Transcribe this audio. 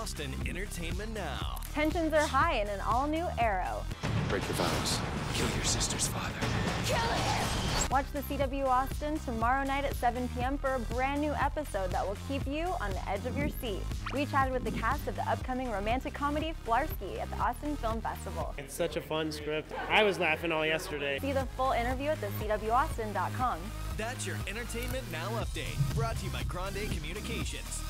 Austin Entertainment Now. Tensions are high in an all-new Arrow. Break your vows. Kill your sister's father. Watch the CW Austin tomorrow night at 7 p.m. for a brand new episode that will keep you on the edge of your seat. We chatted with the cast of the upcoming romantic comedy Flarsky at the Austin Film Festival. It's such a fun script. I was laughing all yesterday. See the full interview at thecwaustin.com. That's your Entertainment Now update. Brought to you by Grande Communications.